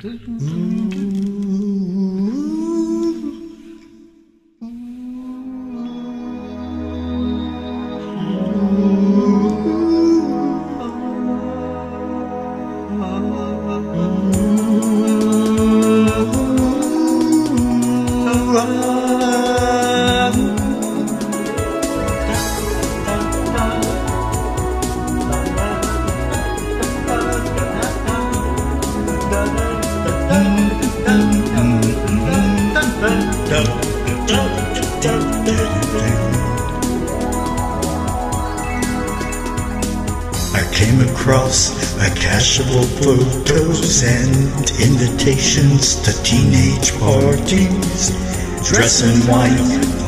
I came across a cache of photos and invitations to teenage parties. Dress in white,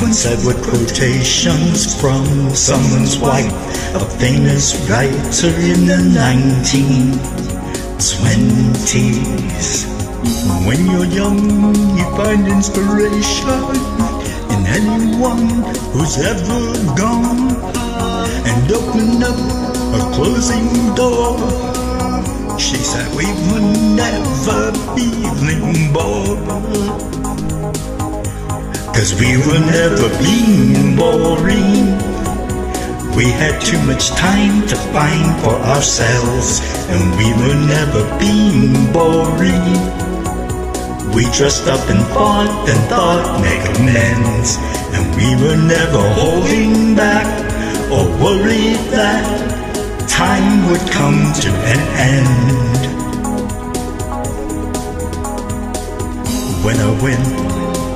one said with quotations from someone's wife, a famous writer in the 1920s. When you're young, you find inspiration in anyone who's ever gone and open up a closing door. She said we would never be bored. Cause we were never being boring. We had too much time to find for ourselves, and we were never being boring. We dressed up and fought and thought make amends, and we were never holding back or worried that time would come to an end. When I went,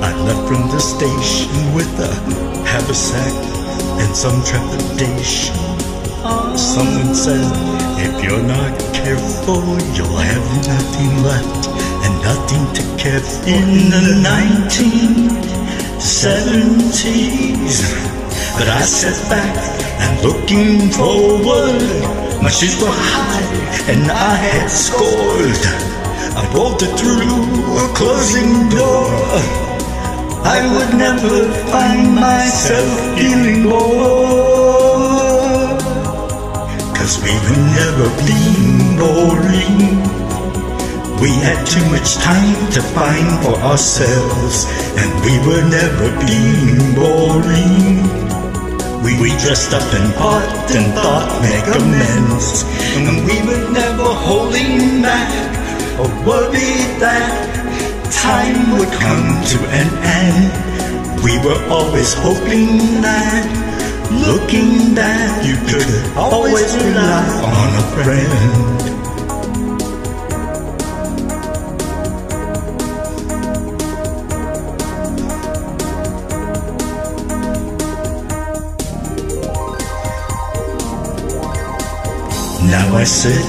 I left from the station with a haversack and some trepidation. Someone said, if you're not careful, you'll have nothing left and nothing to care for. In the 1970s, but I sat back and looking forward. My shoes were high and I had scored. I bolted through a closing door. I would never find myself feeling bored. Cause we were never being boring. We had too much time to find for ourselves, and we were never being boring. Dressed up and fought and thought make amends, and we were never holding back or worried that time would come to an end. We were always hoping that, looking back, you could always rely on a friend. Now I sit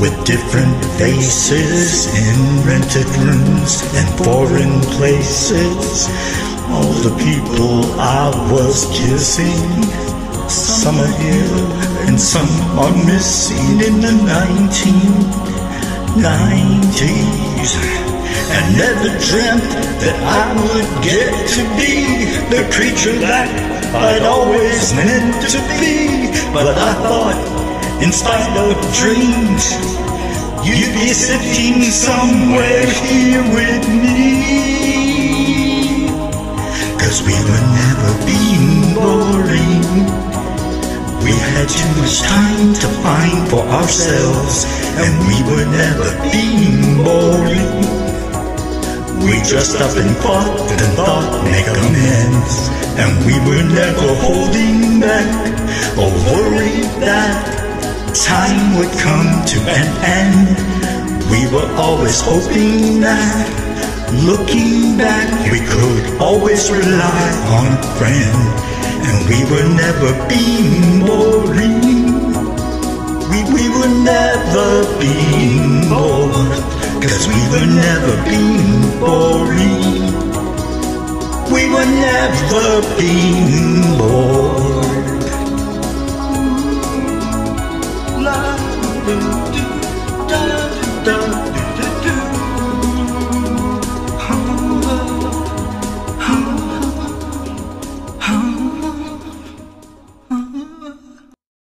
with different faces in rented rooms and foreign places. All the people I was kissing, some are here and some are missing in the 1990s. I never dreamt that I would get to be the creature that I'd always meant to be. But I thought, in spite of dreams, you'd be sitting somewhere here with me. Cause we were never being boring. We had too much time to find for ourselves, and we were never being boring. We dressed up and fought and thought make amends, and we were never holding back or worried that time would come to an end. We were always hoping that, looking back, we could always rely on a friend, and we were never being boring. We, we were never being bored, cause we were never being boring. We were never being bored.